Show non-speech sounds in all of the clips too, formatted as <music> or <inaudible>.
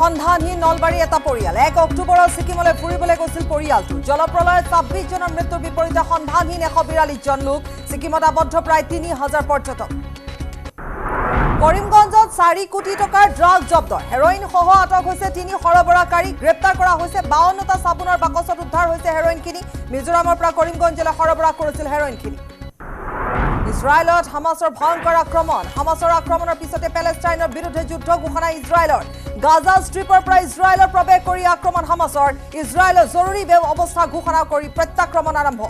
সন্ধানহীন নলবাৰীৰ এটা পৰিয়াল। এক অক্টোবৰত ছিকিমলৈ ফুৰিবলৈ গৈছিল পৰিয়ালটো। জলপ্ৰলয়ত ছাব্বিছ জনৰ মৃত্যুৰ বিপৰীতে সন্ধানহীন এশ বিৰাল্লিছজন লোক ছিকিমত আবদ্ধ প্ৰায় তিনি হাজাৰ পৰ্যটক। কৰিমগঞ্জত চাৰি কোটি টকাৰ ড্ৰাগ জব্দ। হেৰইনসহ আটক হৈছে তিনি সৰবৰাহকাৰী। গ্ৰেপ্তাৰ কৰা হৈছে বাৱন্নটা চাবোনৰ বাকচত উদ্ধাৰ হৈছে হেৰইনখিনি। মিজোৰামৰ পৰা কৰিমগঞ্জলৈ সৰবৰাহ কৰিছিল হেৰইনখিনি। ইজৰাইলত হামাছৰ ভয়ংকৰ আক্ৰমণ। হামাছৰ আক্ৰমণৰ পিছতে পেলেষ্টাইনৰ বিৰুদ্ধে যুদ্ধ ঘোষণা ইজৰাইলৰ গাজা ষ্ট্ৰীপৰ পৰা ইজৰাইলৰ প্ৰৱেশ কৰি আক্ৰমণ হামাছৰ। ইজৰাইলৰ জৰুৰী অৱস্থা ঘোষণা কৰি প্ৰত্যাক্ৰমণ আৰম্ভ।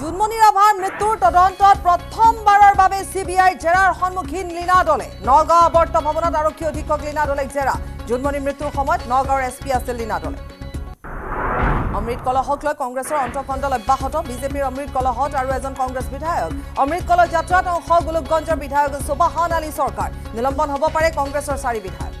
জুনমণি ৰাভাৰ মৃত্যুৰ তদন্তত প্ৰথমবাৰৰ বাবে চি বি আইৰ জেৰাৰ সন্মুখীন লীনা দলে। নগাঁও আৱৰ্ত ভৱনত আৰক্ষী অধীক্ষক লীনা দলেক জেৰা। জুনমণিৰ মৃত্যুৰ সময়ত নগাঁৱৰ এছ পি আছিল লীনা দলে। অমৃত কলহক লৈ কংগ্ৰেছৰ অন্তঃকণ্ডল অব্যাহত বিজেপিৰ অমৃত কলহত আৰু এজন কংগ্ৰেছ বিধায়ক। অমৃত কলহ যাত্ৰাত অংশ গোলোকগঞ্জৰ বিধায়ক সুবাহান আলী চৰকাৰ। নিলম্বন হ'ব পাৰে কংগ্ৰেছৰ চাৰি বিধায়ক।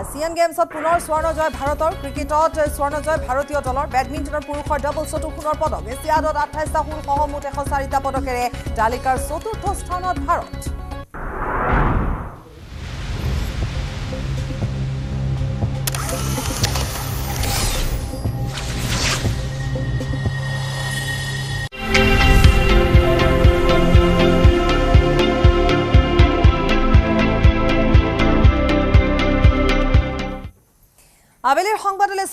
এছিয়ান গেমছত পুনৰ স্বৰ্ণ জয় ভাৰতৰ। ক্ৰিকেটত স্বৰ্ণ জয় ভাৰতীয় দলৰ বেডমিণ্টনৰ পুৰুষৰ ডাবলছতো সোণৰ পদক। এছিয়াডত আঠাইছটা সোণসহ মুঠ এশ চাৰিটা পদকেৰে তালিকাৰ চতুৰ্থ স্থানত ভাৰত।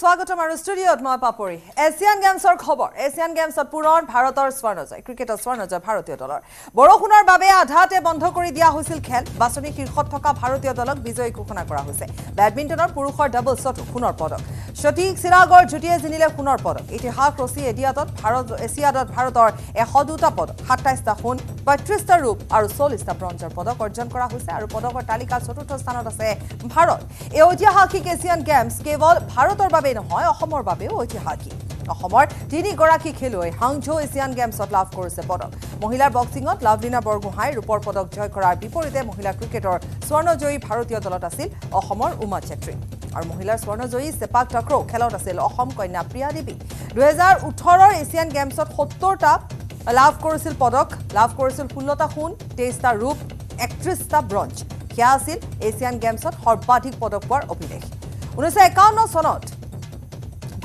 স্বাগতম আৰু ষ্টুডিঅ'ত মই পাপৰি। এছিয়ান গেমছৰ খবৰ। এছিয়ান গেমছত পুনৰ ভাৰতৰ স্বৰ্ণ জয় ক্ৰিকেটৰ স্বৰ্ণ জয় ভাৰতীয় দলৰ। বৰষুণৰ বাবে আধাতে বন্ধ কৰি দিয়া হৈছিল খেল। বাছনি শীৰ্ষত থকা ভাৰতীয় দলক বিজয়ী ঘোষণা কৰা হৈছে। বেডমিণ্টনৰ পুৰুষৰ ডাবলছতো সোণৰ পদক। সঠিক চিৰাগৰ যুটিয়ে জিনিলে সোণৰ পদক। ইতিহাস ৰচি এডিয়াটত ভাৰত এছিয়াডত ভাৰতৰ এশ দুটা পদক সাতাইছটা সোণ পঁয়ত্ৰিছটা ৰূপ আৰু চল্লিছটা ব্ৰঞ্জৰ পদক অৰ্জন কৰা হৈছে আৰু পদকৰ তালিকাৰ চতুৰ্থ স্থানত আছে ভাৰত। এই ঐতিহাসিক এছিয়ান গেমছ কেৱল ভাৰতৰ বাবেই নহয় অসমৰ বাবেও ঐতিহাসিক। অসমৰ তিনিগৰাকী খেলুৱৈ হাংঝৌ এছিয়ান গেমছত লাভ কৰিছে পদক। মহিলাৰ বক্সিঙত লাভলীনা বৰগোহাঁই ৰূপৰ পদক জয় কৰাৰ বিপৰীতে মহিলা ক্ৰিকেটৰ স্বৰ্ণজয়ী ভাৰতীয় দলত আছিল অসমৰ উমা চেত্ৰী আৰু মহিলাৰ স্বৰ্ণজয়ী চেপাক টাক্ৰ খেলত আছিল। অসম কন্যা প্ৰিয়া দেৱী। দুহেজাৰ ওঠৰৰ এছিয়ান গেমছত সত্তৰটা লাভ কৰিছিল পদক। লাভ কৰিছিল ষোল্লটা সোণ তেইছটা ৰূপ একত্ৰিছটা ব্ৰঞ্জ। সেয়া আছিল এছিয়ান গেমছত সৰ্বাধিক পদক পোৱাৰ অভিলেখ। ঊনৈছশ একাৱন্ন চনত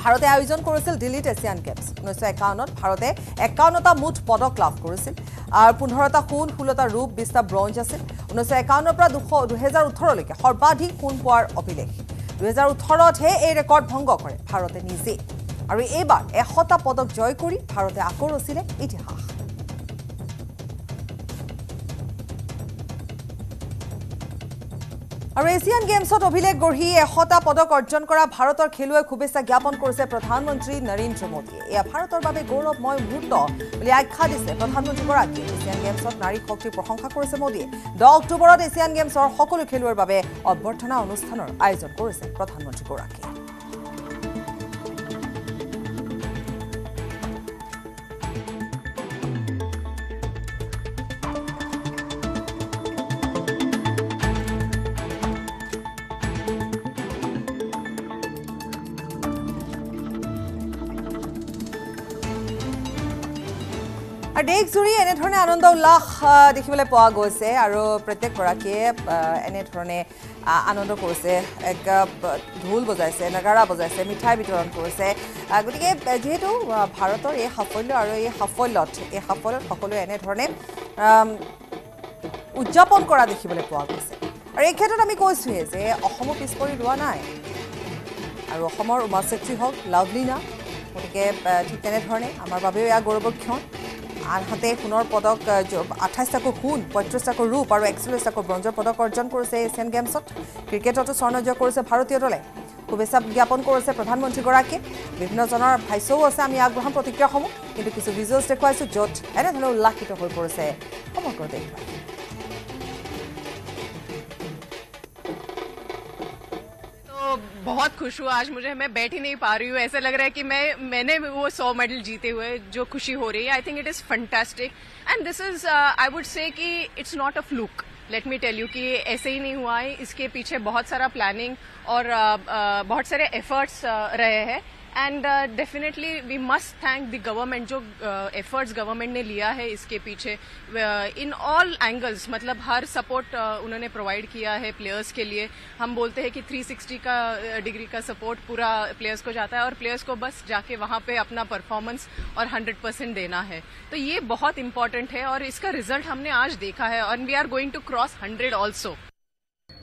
ভাৰতে আয়োজন কৰিছিল দিল্লীত এছিয়ান গেমছ। ঊনৈছশ একাৱন্নত ভাৰতে একাৱন্নটা মুঠ পদক লাভ কৰিছিল। আৰু পোন্ধৰটা সোণ ষোল্লটা ৰূপ বিছটা ব্ৰঞ্জ আছিল। ঊনৈছশ একাৱন্নৰ পৰা দুশ দুহেজাৰ ওঠৰলৈকে সৰ্বাধিক সোণ পোৱাৰ অভিলেখ। দুহেজাৰ ওঠৰতহে এই ৰেকৰ্ড ভংগ কৰে ভাৰতে নিজেই আৰু এইবাৰ এশটা পদক জয় কৰি ভাৰতে আকৌ ৰচিলে ইতিহাস। আৰু এছিয়ান গেমছত অভিলেখ গঢ়ি এশটা পদক অৰ্জন কৰা ভাৰতৰ খেলুৱৈক শুভেচ্ছা জ্ঞাপন কৰিছে প্ৰধানমন্ত্ৰী নৰেন্দ্ৰ মোদীয়ে। এয়া ভাৰতৰ বাবে গৌৰৱময় মুহূৰ্ত বুলি আখ্যা দিছে প্ৰধানমন্ত্ৰীগৰাকীয়ে। এছিয়ান গেমছত নাৰী শক্তিৰ প্ৰশংসা কৰিছে মোদীয়ে। দহ অক্টোবৰত এছিয়ান গেমছৰ সকলো খেলুৱৈৰ বাবে অভ্যৰ্থনা অনুষ্ঠানৰ আয়োজন কৰিছে প্ৰধানমন্ত্ৰীগৰাকীয়ে। দেশজুৰি এনেধৰণে আনন্দ উল্লাস দেখিবলৈ পোৱা গৈছে আৰু প্ৰত্যেকগৰাকীয়ে এনেধৰণে আনন্দ কৰিছে। এক ঢোল বজাইছে নাগাৰা বজাইছে মিঠাই বিতৰণ কৰিছে। গতিকে যিহেতু ভাৰতৰ এই সাফল্য আৰু এই সাফল্যত এই সাফল্যত সকলোৱে এনেধৰণে উদযাপন কৰা দেখিবলৈ পোৱা গৈছে। আৰু এই ক্ষেত্ৰত আমি কৈছোঁৱেই যে অসমো পিছ পৰি ৰোৱা নাই। আৰু অসমৰ উমা চেত্ৰী হওক লাভলীনা। গতিকে ঠিক তেনেধৰণে আমাৰ বাবেও এয়া গৌৰৱৰ ক্ষণ। আনহাতে সোণৰ পদক আঠাইছটাকৈ সোণ পঁয়ত্ৰিছটাকৈ ৰূপ আৰু একচল্লিছটাকৈ ব্ৰঞ্জৰ পদক অৰ্জন কৰিছে এছিয়ান গেমছত। ক্ৰিকেটতো স্বৰ্ণ জয় কৰিছে ভাৰতীয় দলে। শুভেচ্ছা জ্ঞাপন কৰিছে প্ৰধানমন্ত্ৰীগৰাকীয়ে বিভিন্নজনৰ ভাষ্যও আছে আমি আগবঢ়াম প্ৰতিক্ৰিয়াসমূহ। কিন্তু কিছু ভিজুৱেলছ দেখুৱাইছোঁ য'ত এনেধৰণে উল্লাসিত হৈ পৰিছে। সমগ্ৰ দেশবাসী। बहुत खुश हूँ आज मुझे मैं बैठ ही नहीं पा रही हूँ। ऐसा लग रहा है कि मैं मैंने वो सौ मेडल जीते हुए जो खुशी हो रही है। I think it is fantastic and this is I would say कि it's not a fluke let me tell you कि ऐसे ही नहीं हुआ है। इसके पीछे बहुत सारा प्लानिंग और uh, uh, बहुत सारे एफर्ट्स uh, रहे हैं। And definitely we must thank the government जो एफर्ट्स uh, गवर्नमेंट ने लिया है इसके पीछे। इन ऑल एंगल्स मतलब हर सपोर्ट uh, उन्होंने प्रोवाइड किया है प्लेयर्स के लिए। हम बोलते हैं कि 360 का डिग्री का सपोर्ट पूरा प्लेयर्स को जाता है और प्लेयर्स को बस जाके वहाँ पे अपना परफॉर्मेंस और 100 परसेंट देना है। तो ये बहुत इंपॉर्टेंट है और इसका रिज़ल्ट हमने आज देखा है और we are going to cross 100 also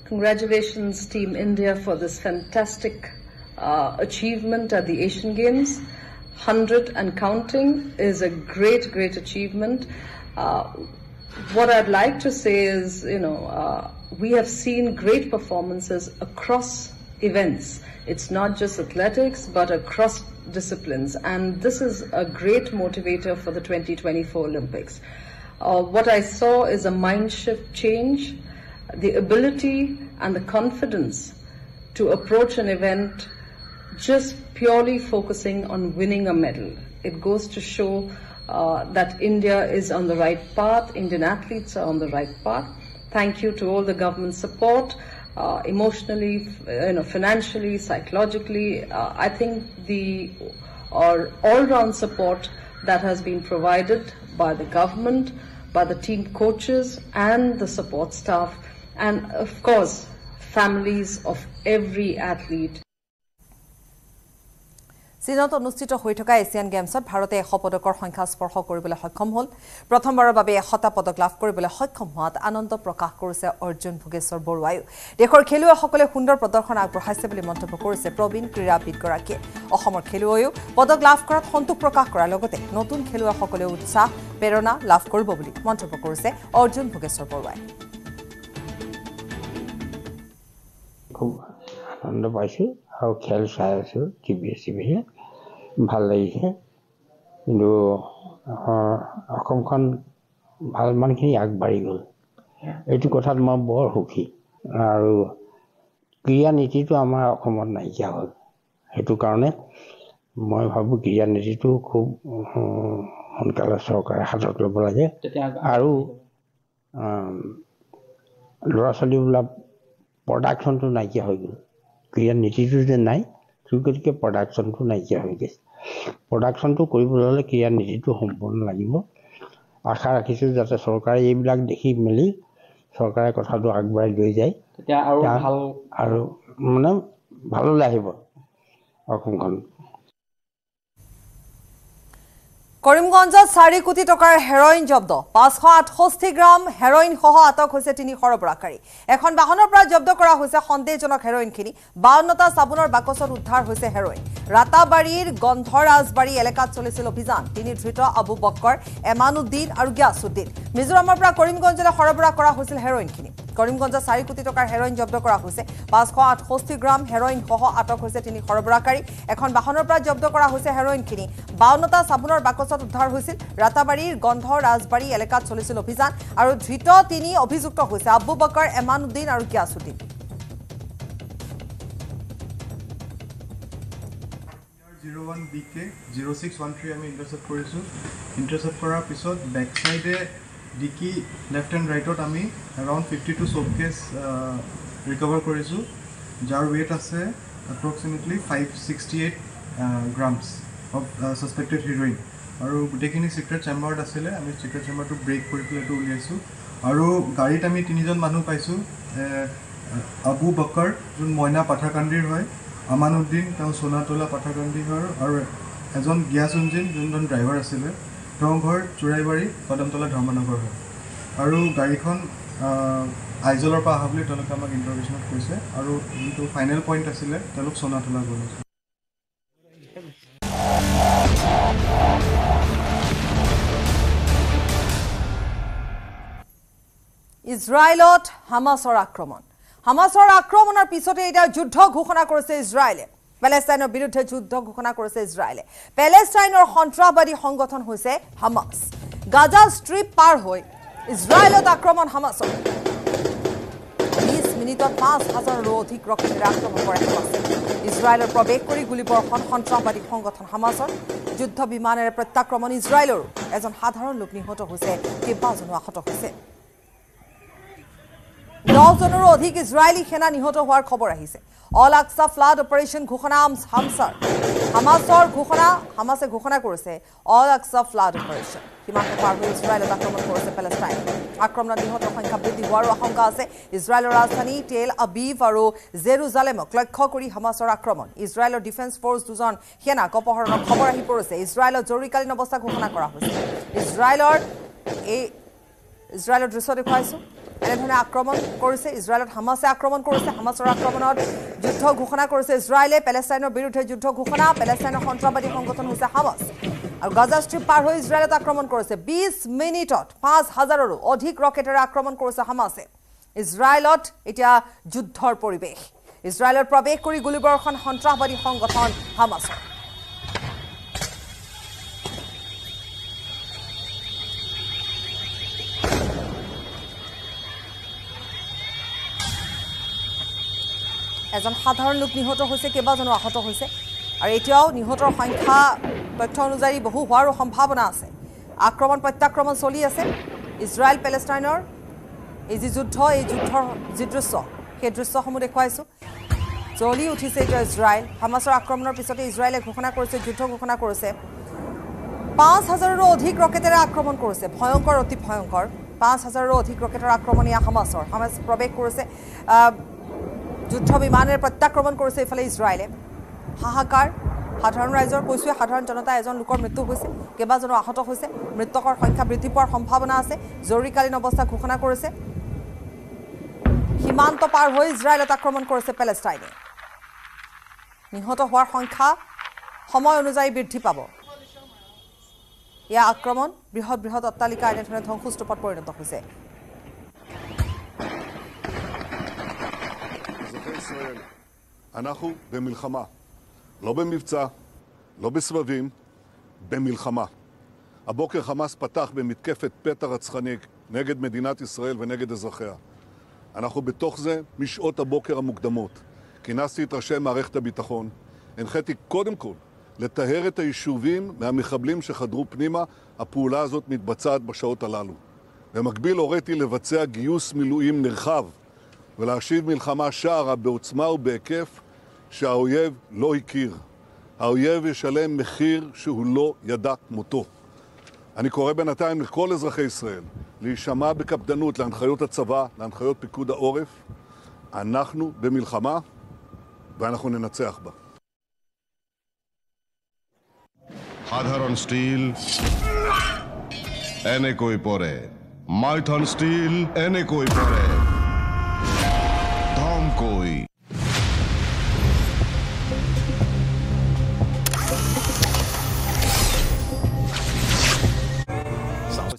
Congratulations, Team India, for this fantastic uh, achievement at the Asian Games. 100 and counting is a great, great achievement. Uh, what I'd like to say is, you know, uh, we have seen great performances across events. It's not just athletics, but across disciplines. And this is a great motivator for the 2024 Olympics. Uh, what I saw is a mind shift change, the ability and the confidence to approach an event just purely focusing on winning a medal. It goes to show uh, that India is on the right path, Indian athletes are on the right path. Thank you to all the government support, uh, emotionally, you know, financially, psychologically. Uh, I think the all-round support that has been provided by the government, by the team coaches, and the support staff, and of course, families of every athlete. চীনত অনুষ্ঠিত হৈ থকা Asian গেমছত ভাৰতে এশ পদকৰ সংখ্যা স্পৰ্শ কৰিবলৈ সক্ষম হ'ল। প্ৰথমবাৰৰ বাবে এশটা পদক লাভ কৰিবলৈ সক্ষম হোৱাত আনন্দ প্ৰকাশ কৰিছে অৰ্জুন ভোগেশ্বৰ বৰুৱায়ো। দেশৰ খেলুৱৈসকলে সুন্দৰ প্ৰদৰ্শন আগবঢ়াইছে বুলি মন্তব্য কৰিছে প্ৰবীণ ক্ৰীড়াবিদগৰাকীয়ে। অসমৰ খেলুৱৈয়েও পদক লাভ কৰাত সন্তোষ প্ৰকাশ কৰাৰ লগতে নতুন খেলুৱৈসকলেও উৎসাহ প্ৰেৰণা লাভ কৰিব বুলি মন্তব্য কৰিছে অৰ্জুন ভোগেশ্বৰ বৰুৱাই। খুব আনন্দ পাইছোঁ আৰু খেল চাই আছোঁ টিভিয়ে চিভিয়ে ভাল লাগিছে। কিন্তু অসমখন ভালমানখিনি আগবাঢ়ি গ'ল। এইটো কথাত মই বৰ সুখী। আৰু ক্ৰীড়া নীতিটো আমাৰ অসমত নাইকিয়া হ'ল। সেইটো কাৰণে মই ভাবোঁ ক্ৰীড়া নীতিটো খুব সোনকালে চৰকাৰে হাতত ল'ব লাগে। আৰু ল'ৰা ছোৱালীবিলাক প্ৰডাকশ্যনটো নাইকিয়া হৈ গ'ল। ক্ৰীড়া নীতিটো যে নাই সেই গতিকে প্ৰডাকশ্যনটো নাইকিয়া হৈ গৈছে। প্ৰডাকশ্যনটো কৰিবলৈ হ'লে ক্ৰীড়া নীতিটো সম্পূৰ্ণ লাগিব। আশা ৰাখিছোঁ যাতে চৰকাৰে এইবিলাক দেখি মেলি চৰকাৰে কথাটো আগবঢ়াই লৈ যায়। আৰু মানে ভাললৈ আহিব অসমখন। কৰিমগঞ্জত চাৰি কোটি টকাৰ হেৰইন জব্দ। পাঁচশ আঠষষ্ঠি গ্ৰাম হেৰইনসহ আটক হৈছে তিনি সৰবৰাহকাৰী। এখন বাহনৰ পৰা জব্দ কৰা হৈছে সন্দেহজনক হেৰইনখিনি। বাৱন্নটা চাবোনৰ বাকচত উদ্ধাৰ হৈছে হেৰইন। ৰাতাবাৰীৰ গন্ধৰাজবাৰী এলেকাত চলিছিল অভিযান। তিনি ধৃত আবু বক্কৰ এমানুদ্দিন আৰু গিয়াছুদ্দিন মিজোৰামৰ পৰা কৰিমগঞ্জলৈ সৰবৰাহ কৰা হৈছিল হেৰইনখিনি। কৰিমগঞ্জত চাৰি কোটি টকাৰ হেৰইন জব্দ কৰা হৈছে। পাঁচশ আঠষষ্ঠি গ্ৰাম হেৰইনসহ আটক হৈছে তিনি সৰবৰাহকাৰী। এখন বাহনৰ পৰা জব্দ কৰা হৈছে হেৰইনখিনি। বাৱন্নটা চাবোনৰ বাকচত উদ্ধাৰ হৈছিল। ৰাতাবাৰীৰ গন্ধ ৰাজবাৰী এলেকাত চলিছিল অভিযান আৰু ধৃত তিনি অভিযুক্ত হৈছে আবু বকৰ এমানুদ্দিন আৰু Giyasuddin zero' one B K zero' six one three আমি ইণ্টাৰচেপ্ট কৰিছোঁ। ইণ্টাৰচেপ্ট কৰাৰ পিছত বেক চাইডে ডিকি লেফ্ট এণ্ড ৰাইটত আমি around fifty two soap case recover কৰিছোঁ। যাৰ ৱেইট আছে approximately five sixty eight grams of suspected heroin আৰু গোটেইখিনি ছিক্ৰেট চেম্বাৰত আছিলে। আমি ছিক্ৰেট চেম্বাৰটো ব্ৰেক কৰি পেলাই এইটো উলিয়াইছোঁ। আৰু গাড়ীত আমি তিনিজন মানুহ পাইছোঁ আবু বকৰ যোন মইনা পাঠাকান্দিৰ হয়। আমানুদ্দিন তেওঁ সোণাতলা পাঠাকান্দি হয় আৰু এজন গিয়াছুঞ্জিন যোনজন ড্ৰাইভাৰ আছিলে তেওঁৰ ঘৰ চোৰাইবাৰী কদমতলা ধৰ্মনগৰ হয়। আৰু গাড়ীখন আইজলৰ পৰা অহা বুলি তেওঁলোকে আমাক ইণ্টাৰভিউশ্যনত কৈছে আৰু যোনটো ফাইনেল পইণ্ট আছিলে তেওঁলোক সোণাতলা গৈ আছে। ইজৰাইলত হামাছৰ আক্ৰমণ। হামাছৰ আক্ৰমণৰ পিছতে এতিয়া যুদ্ধ ঘোষণা কৰিছে ইজৰাইলে। পেলেষ্টাইনৰ বিৰুদ্ধে যুদ্ধ ঘোষণা কৰিছে ইজৰাইলে। পেলেষ্টাইনৰ সন্ত্ৰাসবাদী সংগঠন হৈছে হামাছ। গাজা ষ্ট্ৰীপ পাৰ হৈ ইজৰাইলত আক্ৰমণ হামাছৰ। বিছ মিনিটত পাঁচ হাজাৰৰো অধিক ৰকেটেৰে আক্ৰমণ কৰে ইজৰাইলৰ প্ৰৱেশ কৰি গুলীবৰ্ষণ সন্ত্ৰাসবাদী সংগঠন হামাছৰ। যুদ্ধ বিমানেৰে প্ৰত্যাক্ৰমণ ইজৰাইলৰো। এজন সাধাৰণ লোক নিহত হৈছে। কেইবাজনো আহত হৈছে। দহজনৰো অধিক ইজৰাইলী সেনা নিহত হোৱাৰ খবৰ আহিছে। অল আকছা ফ্লাড অপাৰেশ্যন ঘোষণা হামছাৰ। হামাছৰ ঘোষণা হামাছে ঘোষণা কৰিছে অল আকছা ফ্লাড অপাৰেশ্যন সীমান্ত পাৰ হৈ ইজৰাইলত আক্ৰমণ কৰিছে পেলেষ্টাইন। আক্ৰমণত নিহতৰ সংখ্যা বৃদ্ধি হোৱাৰো আশংকা আছে। ইজৰাইলৰ ৰাজধানী টেল আবিভ আৰু জেৰুজালেমক লক্ষ্য কৰি হামাছৰ আক্ৰমণ। ইজৰাইলৰ ডিফেন্স ফ'ৰ্চ দুজন সেনাক অপহৰণৰ খবৰ আহি পৰিছে। ইজৰাইলত জৰুৰীকালীন অৱস্থা ঘোষণা কৰা হৈছে। ইজৰাইলৰ এই ইজৰাইলৰ দৃশ্য দেখুৱাইছোঁ। এনেধৰণে আক্ৰমণ কৰিছে ইজৰাইলত হামাছে আক্ৰমণ কৰিছে হামাছৰ আক্ৰমণত যুদ্ধ ঘোষণা কৰিছে ইজৰাইলে পেলেষ্টাইনৰ বিৰুদ্ধে যুদ্ধ ঘোষণা পেলেষ্টাইনৰ সন্ত্ৰাসবাদী সংগঠন হৈছে হামাছ। আৰু গাজা ষ্ট্ৰীপ পাৰ হৈ ইজৰাইলত আক্ৰমণ কৰিছে বিছ মিনিটত পাঁচ হাজাৰৰো অধিক ৰকেটেৰে আক্ৰমণ কৰিছে হামাছে। ইজৰাইলত এতিয়া যুদ্ধৰ পৰিৱেশ। ইজৰাইলত প্ৰৱেশ কৰি গুলীবৰ্ষণ সন্ত্ৰাসবাদী সংগঠন হামাছৰ। এজন সাধাৰণ লোক নিহত হৈছে কেইবাজনো আহত হৈছে। আৰু এতিয়াও নিহতৰ সংখ্যা তথ্য অনুযায়ী বহু হোৱাৰো সম্ভাৱনা আছে। আক্ৰমণ প্ৰত্যাক্ৰমণ চলি আছে। ইজৰাইল পেলেষ্টাইনৰ এই যি যুদ্ধ এই যুদ্ধৰ যি দৃশ্য সেই দৃশ্যসমূহ দেখুৱাইছোঁ। জ্বলি উঠিছে এতিয়া ইজৰাইল। হামাছৰ আক্ৰমণৰ পিছতে ইজৰাইলে ঘোষণা কৰিছে যুদ্ধ ঘোষণা কৰিছে। পাঁচ হাজাৰৰো অধিক ৰকেটেৰে আক্ৰমণ কৰিছে। ভয়ংকৰ অতি ভয়ংকৰ। পাঁচ হাজাৰৰো অধিক ৰকেটৰ আক্ৰমণ এয়া হামাছৰ। হামাছ প্ৰৱেশ কৰিছে। যুদ্ধ বিমানেৰে প্ৰত্যাক্ৰমণ কৰিছে ইফালে ইজৰাইলে হাহাকাৰ সাধাৰণ ৰাইজৰ কৈছোৱে সাধাৰণ জনতা এজন লোকৰ মৃত্যু হৈছে কেইবাজনো আহত হৈছে মৃতকৰ সংখ্যা বৃদ্ধি পোৱাৰ সম্ভাৱনা আছে জৰুৰীকালীন অৱস্থা ঘোষণা কৰিছে। সীমান্ত পাৰ হৈ ইজৰাইলত আক্ৰমণ কৰিছে পেলেষ্টাইনে। নিহত হোৱাৰ সংখ্যা সময় অনুযায়ী বৃদ্ধি পাব। এয়া আক্ৰমণ বৃহৎ বৃহৎ অট্টালিকা এনেধৰণে ধ্বংসস্তূপত পৰিণত হৈছে। ישראל, אנחנו במלחמה. לא במבצע, לא בסבבים, במלחמה. הבוקר חמאס פתח במתקפת פתע רצחני נגד מדינת ישראל ונגד אזרחיה. אנחנו בתוך זה משעות הבוקר המוקדמות. כינסתי את ראשי מערכת הביטחון, הנחיתי קודם כל לטהר את היישובים מהמחבלים שחדרו פנימה, הפעולה הזאת מתבצעת בשעות הללו. במקביל הוריתי לבצע גיוס מילואים נרחב ולהשיב מלחמה שערה בעוצמה ובהיקף שהאויב לא הכיר. האויב ישלם מחיר שהוא לא ידע כמותו. אני קורא בינתיים לכל אזרחי ישראל להישמע בקפדנות להנחיות הצבא, להנחיות פיקוד העורף. אנחנו במלחמה ואנחנו ננצח בה. সাধারণ স্টিল এনেকৈ পৰে মাইথন স্টিল এনেকৈ পৰে ধমকৈ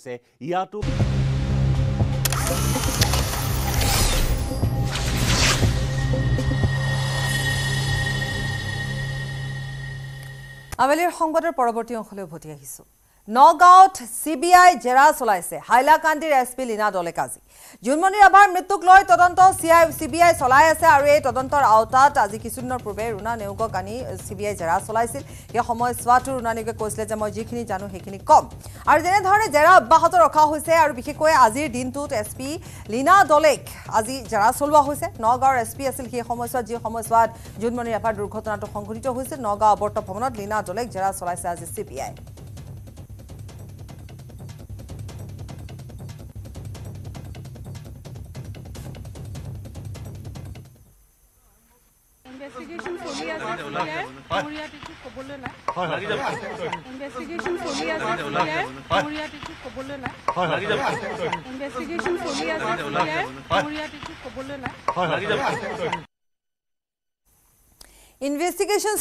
হৈছে ইয়াতো আবেলিৰ সংবাদৰ পৰৱৰ্তী অংশলৈ উভতি আহিছো। নগাঁৱত চি বি আই জেৰা চলাইছে। হাইলাকান্দিৰ এছ পি লীনা দলেক আজি জোনমণি ৰাভাৰ মৃত্যুক লৈ তদন্ত C I C B I চলাই আছে আৰু এই তদন্তৰ আওতাত আজি কিছুদিনৰ পূৰ্বে ৰুণা নেওগক আনি চি বি আই জেৰা চলাইছিল। সেই সময়ছোৱাতো ৰুণা নেওগে কৈছিলে যে মই যিখিনি জানো সেইখিনি কম। আৰু যেনেধৰণে জেৰা অব্যাহত ৰখা হৈছে আৰু বিশেষকৈ আজিৰ দিনটোত এছ পি লীনা দলেক আজি জেৰা চলোৱা হৈছে। নগাঁৱৰ এছ পি আছিল সেই সময়ছোৱাত যি সময়ছোৱাত জোনমণি ৰাভাৰ দুৰ্ঘটনাটো সংঘটিত হৈছিল। নগাঁও আৱৰ্ত ভৱনত লীনা দলেক জেৰা চলাইছে আজি চি বি আই।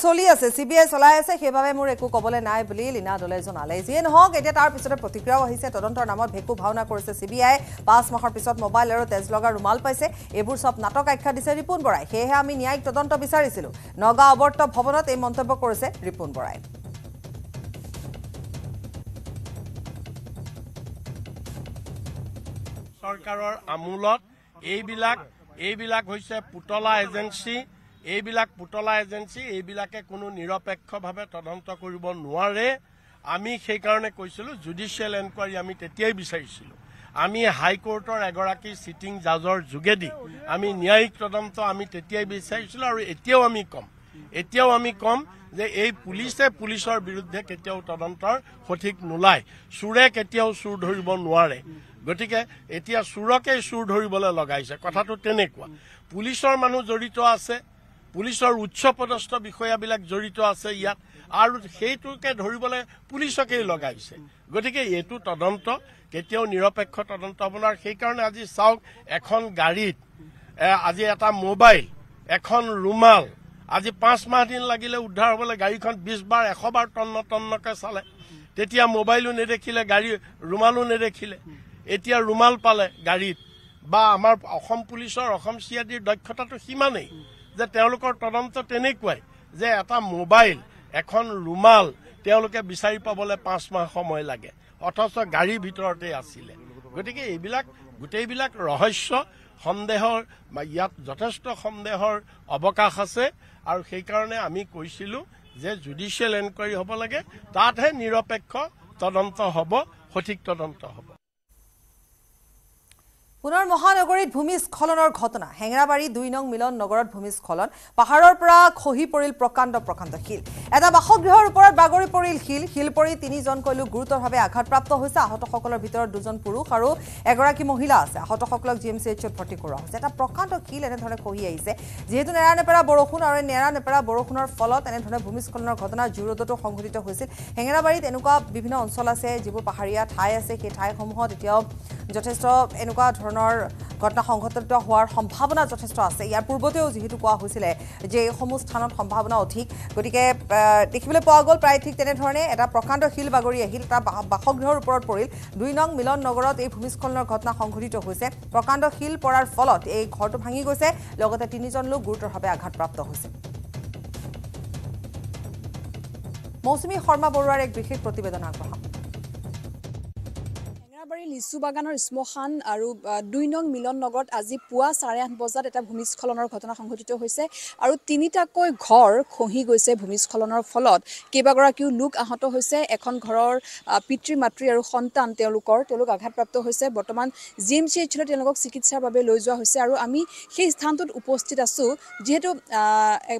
চলি আছে। চি বি আই চলাই আছে সেইবাবে মোৰ একো ক'বলৈ নাই বুলি লীনা দলে জনালে। যিয়ে নহওক এতিয়া তাৰ পিছতে প্ৰতিক্ৰিয়াও আহিছে। তদন্তৰ নামত ভেকু ভাওনা কৰিছে চি বি আই পাঁচ মাহৰ পিছত মোবাইল আৰু তেজ লগা ৰুমাল পাইছে। এইবোৰ চব নাটক আখ্যা দিছে ৰিপুণ বৰাই। সেয়েহে আমি ন্যায়িক তদন্ত বিচাৰিছিলো। নগাঁও আৱৰ্ত ভৱনত এই মন্তব্য কৰিছে ৰিপুণ বৰাই। চৰকাৰৰ আমোলত এইবিলাক এইবিলাক হৈছে পুতলা এজেঞ্চি। এইবিলাক পুতলা এজেঞ্চি এইবিলাকে কোনো নিৰপেক্ষভাৱে তদন্ত কৰিব নোৱাৰে। আমি সেইকাৰণে কৈছিলোঁ জুডিচিয়েল এনকুৱাৰী আমি তেতিয়াই বিচাৰিছিলোঁ। আমি হাইকোৰ্টৰ এগৰাকী ছিটিং জাজৰ যোগেদি আমি ন্যায়িক তদন্ত আমি তেতিয়াই বিচাৰিছিলোঁ আৰু এতিয়াও আমি ক'ম। এতিয়াও আমি ক'ম যে এই পুলিচে পুলিচৰ বিৰুদ্ধে কেতিয়াও তদন্তৰ সঠিক নোলায়। চোৰে কেতিয়াও চোৰ ধৰিব নোৱাৰে। গতিকে এতিয়া চোৰকেই চোৰ ধৰিবলৈ লগাইছে। কথাটো তেনেকুৱা। পুলিচৰ মানুহ জড়িত আছে। পুলিচৰ উচ্চ পদস্থ বিষয়াবিলাক জড়িত আছে ইয়াত আৰু সেইটোকে ধৰিবলৈ পুলিচকেই লগাইছে। গতিকে এইটো তদন্ত কেতিয়াও নিৰপেক্ষ তদন্ত হ'ব নোৱাৰে। সেইকাৰণে আজি চাওক এখন গাড়ীত আজি এটা মোবাইল এখন ৰুমাল আজি পাঁচ মাহ দিন লাগিলে উদ্ধাৰ হ'বলৈ গাড়ীখন বিছ বাৰ এশ বাৰ টন্ন টন্নকৈ চালে। তেতিয়া মোবাইলো নেদেখিলে গাড়ী ৰুমালো নেদেখিলে। এতিয়া ৰুমাল পালে গাড়ীত বা আমাৰ অসম পুলিচৰ অসম চি আই ডিৰ দক্ষতাটো সিমানেই। যে তেওঁলোকৰ তদন্ত তেনেকুৱাই যে এটা মোবাইল এখন ৰুমাল তেওঁলোকে বিচাৰি পাবলৈ পাঁচ মাহ সময় লাগে। অথচ গাড়ীৰ ভিতৰতে আছিলে। গতিকে এইবিলাক গোটেইবিলাক ৰহস্য সন্দেহৰ ইয়াত যথেষ্ট সন্দেহৰ অৱকাশ আছে। আৰু সেইকাৰণে আমি কৈছিলোঁ যে জুডিচিয়েল এনকুৱাৰী হ'ব লাগে। তাতহে নিৰপেক্ষ তদন্ত হ'ব সঠিক তদন্ত হ'ব। পুনৰ মহানগৰীত ভূমিস্খলনৰ ঘটনা। হেঙেৰাবাৰী দুই নং মিলন নগৰত ভূমিস্খলন। পাহাৰৰ পৰা খহি পৰিল প্ৰকাণ্ড প্ৰকাণ্ড শিল। এটা বাসগৃহৰ ওপৰত বাগৰি পৰিল শিল। শিল পৰি তিনিজনকৈ লোক গুৰুতৰভাৱে আঘাতপ্ৰাপ্ত হৈছে। আহতসকলৰ ভিতৰত দুজন পুৰুষ আৰু এগৰাকী মহিলা আছে। আহতসকলক জি এম চি এইচত ভৰ্তি কৰোৱা হৈছে। এটা প্ৰকাণ্ড শিল এনেধৰণে খহি আহিছে। যিহেতু নেৰা নেপেৰা বৰষুণ আৰু নেৰা নেপেৰা বৰষুণৰ ফলত এনেধৰণে ভূমিস্খলনৰ ঘটনা জোৰদতো সংঘটিত হৈছিল। হেঙেৰাবাৰীত এনেকুৱা বিভিন্ন অঞ্চল আছে যিবোৰ পাহাৰীয়া ঠাই আছে। সেই ঠাইসমূহত এতিয়াও যথেষ্ট এনেকুৱা ধৰণৰ ঘটনা সংঘটিত হোৱাৰ সম্ভাৱনা যথেষ্ট আছে। ইয়াৰ পূৰ্বতেও যিহেতু কোৱা হৈছিলে যে এইসমূহ স্থানত সম্ভাৱনা অধিক গতিকে দেখিবলৈ পোৱা গ'ল প্ৰায় ঠিক তেনেধৰণে এটা প্ৰকাণ্ড শিল বাগৰি আহিল এটা বাসগৃহৰ ওপৰত পৰিল। দুই নং মিলন নগৰত এই ভূমিস্খলনৰ ঘটনা সংঘটিত হৈছে। প্ৰকাণ্ড শিল পৰাৰ ফলত এই ঘৰটো ভাঙি গৈছে। লগতে তিনিজন লোক গুৰুতৰভাৱে আঘাতপ্ৰাপ্ত হৈছে। মৌচুমী শৰ্মা বৰুৱাৰ এক বিশেষ প্ৰতিবেদন আগবঢ়াম হেঙেৰাবাৰী লিচু বাগানৰ শ্মশান আৰু দুই নং মিলন নগৰত আজি পুৱা চাৰে আঠ বজাত এটা ভূমিস্খলনৰ ঘটনা সংঘটিত হৈছে আৰু তিনিটাকৈ ঘৰ খহি গৈছে ভূমিস্খলনৰ ফলত। কেইবাগৰাকীও লোক আহত হৈছে। এখন ঘৰৰ পিতৃ মাতৃ আৰু সন্তান তেওঁলোকৰ তেওঁলোক আঘাতপ্ৰাপ্ত হৈছে। বৰ্তমান জি এম চি এইচলৈ তেওঁলোকক চিকিৎসাৰ বাবে লৈ যোৱা হৈছে আৰু আমি সেই স্থানটোত উপস্থিত আছোঁ। যিহেতু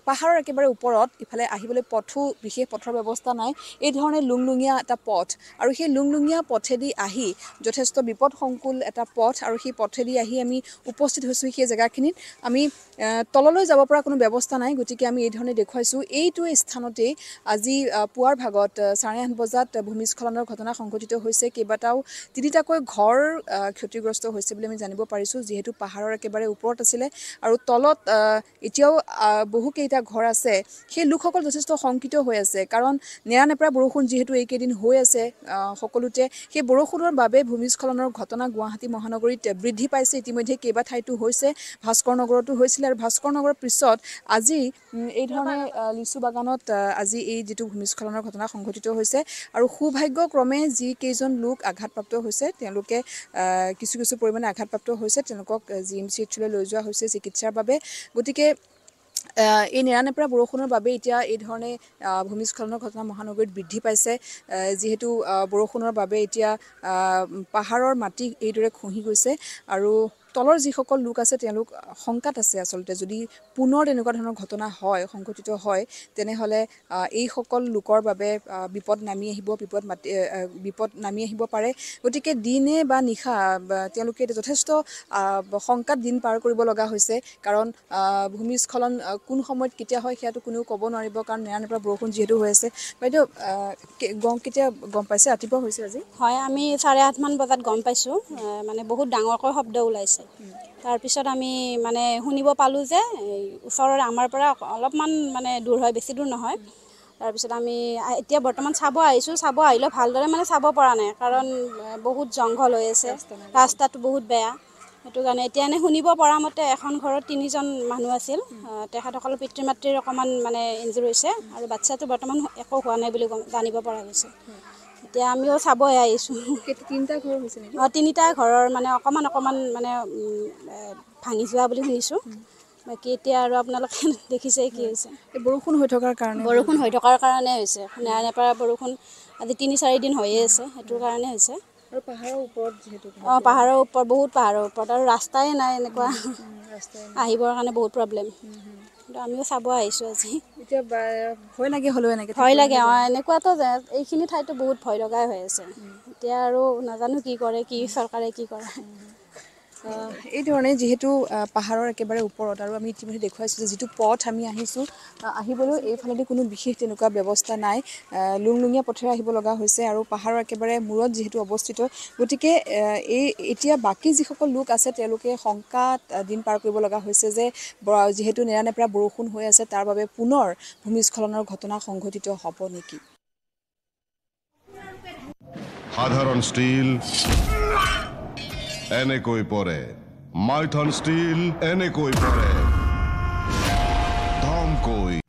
পাহাৰৰ একেবাৰে ওপৰত ইফালে আহিবলৈ পথো বিশেষ পথৰ ব্যৱস্থা নাই। এই ধৰণে লুংলুঙীয়া এটা পথ। আৰু সেই লুংলুঙীয়া পথেদি আহি যথেষ্ট বিপদসংকুল এটা পথ আৰু সেই পথেদি আহি আমি উপস্থিত হৈছোঁ সেই জেগাখিনিত। আমি তললৈ যাব পৰা কোনো ব্যৱস্থা নাই গতিকে আমি এই ধৰণে দেখুৱাইছোঁ। এইটো স্থানতেই আজি পুৱাৰ ভাগত চাৰে আঠ বজাত ভূমিস্খলনৰ ঘটনা সংঘটিত হৈছে। কেইবাটাও তিনিটাকৈ ঘৰ ক্ষতিগ্ৰস্ত হৈছে বুলি আমি জানিব পাৰিছোঁ যিহেতু পাহাৰৰ একেবাৰে ওপৰত আছিলে। আৰু তলত এতিয়াও বহুকেইটা ঘৰ আছে। সেই লোকসকল যথেষ্ট শংকিত হৈ আছে। কাৰণ নেৰানেপেৰা বৰষুণ যিহেতু এইকেইদিন হৈ আছে সকলোতে সেই বৰষুণৰ বাবে ভূমিস্খলনৰ ঘটনা গুৱাহাটী মহানগৰীত বৃদ্ধি পাইছে। ইতিমধ্যে কেইবা ঠাইতো হৈছে ভাস্কৰ নগৰতো হৈছিলে আৰু ভাস্কৰ নগৰৰ পিছত আজি এই ধৰণে আহ, লিচু বাগানত আজি এই যিটো ভূমিস্খলনৰ ঘটনা সংঘটিত হৈছে আৰু সৌভাগ্যক্ৰমে যিকেইজন লোক আঘাতপ্ৰাপ্ত হৈছে তেওঁলোকে কিছু কিছু পৰিমাণে আঘাতপ্ৰাপ্ত হৈছে তেওঁলোকক জি এম চি এইচলৈ লৈ যোৱা হৈছে চিকিৎসাৰ বাবে। গতিকে এই নেৰানেপেৰা বৰষুণৰ বাবে এতিয়া এই ধৰণে ভূমিস্খলনৰ ঘটনা মহানগৰীত বৃদ্ধি পাইছে। যিহেতু বৰষুণৰ বাবে এতিয়া পাহাৰৰ মাটি এইদৰে খহি গৈছে। আৰু তলৰ যিসকল লোক আছে তেওঁলোক শংকাত আছে আচলতে। যদি পুনৰ তেনেকুৱা ধৰণৰ ঘটনা হয় সংঘটিত হয় তেনেহ'লে এইসকল লোকৰ বাবে বিপদ নামি আহিব বিপদ মাতি বিপদ নামি আহিব পাৰে। গতিকে দিনে বা নিশা তেওঁলোকে যথেষ্ট শংকাত দিন পাৰ কৰিব লগা হৈছে। কাৰণ ভূমিস্খলন কোন সময়ত কেতিয়া হয় সেয়াটো কোনেও ক'ব নোৱাৰিব। কাৰণ নেৰানেপেৰা বৰষুণ যিহেতু হৈ আছে। বাইদেউ গম কেতিয়া গম পাইছে? ৰাতিপুৱা হৈছে আজি? হয় আমি চাৰে আঠমান বজাত গম পাইছোঁ। মানে বহুত ডাঙৰকৈ শব্দ ওলাইছে। তাৰপিছত আমি মানে শুনিব পালোঁ যে ওচৰৰে আমাৰ পৰা অলপমান মানে দূৰ হয় বেছি দূৰ নহয়। তাৰপিছত আমি এতিয়া বৰ্তমান চাব আহিছোঁ চাব আহিলেও ভালদৰে মানে চাব পৰা নাই। কাৰণ বহুত জংঘল হৈ আছে ৰাস্তাটো বহুত বেয়া। সেইটো কাৰণে এতিয়া এনে শুনিব পৰা মতে এখন ঘৰত তিনিজন মানুহ আছিল। তেখেতসকলৰ পিতৃ মাতৃৰ অকণমান মানে ইনজুৰ হৈছে আৰু বাচ্ছাটো বৰ্তমান একো হোৱা নাই বুলি জানিব পৰা গৈছে। এতিয়া আমিও চাবহে আহিছোঁ। তিনিটা ঘৰ হৈছে নেকি? অঁ তিনিটা ঘৰৰ মানে অকণমান অকণমান মানে ভাঙি যোৱা বুলি শুনিছোঁ। বাকী এতিয়া আৰু আপোনালোকে <laughs> দেখিছে কি হৈছে। বৰষুণ হৈ থকাৰ কাৰণে বৰষুণ হৈ থকাৰ কাৰণে হৈছে। নেৰা নেপেৰা বৰষুণ আজি তিনি চাৰি দিন হৈয়ে আছে সেইটোৰ কাৰণে হৈছে। আৰু পাহাৰৰ ওপৰত যিহেতু অঁ পাহাৰৰ ওপৰত বহুত পাহাৰৰ ওপৰত আৰু ৰাস্তাই নাই এনেকুৱা। আহিবৰ কাৰণে বহুত প্ৰব্লেম। কিন্তু আমিও চাব আহিছোঁ আজি। এতিয়া ভয় লাগে হ'লেও এনেকৈ ভয় লাগে অঁ এনেকুৱাতো যে- এইখিনি ঠাইতো বহুত ভয় লগাই হৈ আছে। এতিয়া আৰু নাজানো কি কৰে কি চৰকাৰে কি কৰে। এই ধৰণে যিহেতু পাহাৰৰ একেবাৰে ওপৰত আৰু আমি ইতিমধ্যে দেখুৱাইছোঁ যে যিটো পথ আমি আহিছোঁ আহ, আহিবলৈও এইফালেদি কোনো বিশেষ তেনেকুৱা ব্যৱস্থা নাই। লুংলুঙীয়া পথেৰে আহিব লগা হৈছে আৰু পাহাৰৰ একেবাৰে মূৰত যিহেতু অৱস্থিত। গতিকে এই এতিয়া বাকী যিসকল লোক আছে তেওঁলোকে শংকাত দিন পাৰ কৰিব লগা হৈছে যে যিহেতু নেৰানেপেৰা বৰষুণ হৈ আছে তাৰ বাবে পুনৰ ভূমিস্খলনৰ ঘটনা সংঘটিত হ'ব নেকি? সাধাৰণ এনেকৈ পৰে। মাইথন ষ্টীল এনেকৈ পৰে। ধমকৈ।